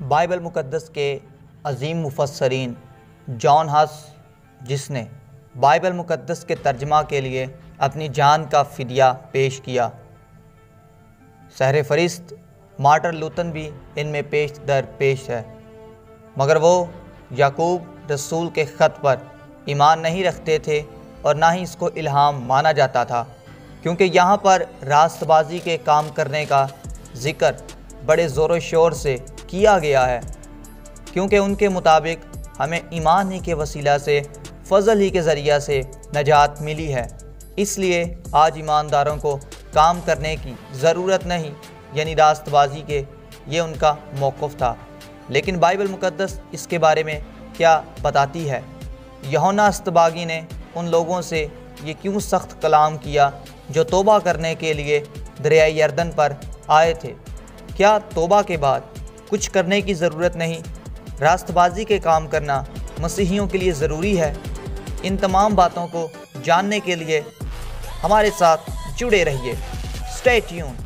Bible मुक़द्दस के अजीम मुफसरीन John हस, जिसने Bible मुक़द्दस के तर्जमा के लिए अपनी जान का फ़िदिया पेश किया। सहर फरिस्त मार्टर लूतन भी इनमें पेश दर पेश है। मगर वो याकूब रसूल के ख़त पर ईमान नहीं रखते थे और ना ही इसको इल्हाम माना जाता था, क्योंकि यहाँ पर रास्तबाजी के काम करने का ज़िक्र बड़े ज़ोर शोर से किया गया है, क्योंकि उनके मुताबिक हमें ईमान ही के वसीला से, फ़ज़ल ही के ज़रिया से नजात मिली है। इसलिए आज ईमानदारों को काम करने की ज़रूरत नहीं, यानी रास्तबाजी के, ये उनका मौक़ था। लेकिन बाइबल मुक़दस इसके बारे में क्या बताती है? यहोना अस्तबागी ने उन लोगों से ये क्यों सख्त कलाम किया, जो तोबा करने के लिए दरिया यर्दन पर आए थे? क्या तोबा के बाद कुछ करने की ज़रूरत नहीं। रास्तबाजी के काम करना मसीहियों के लिए ज़रूरी है। इन तमाम बातों को जानने के लिए हमारे साथ जुड़े रहिए। Stay tune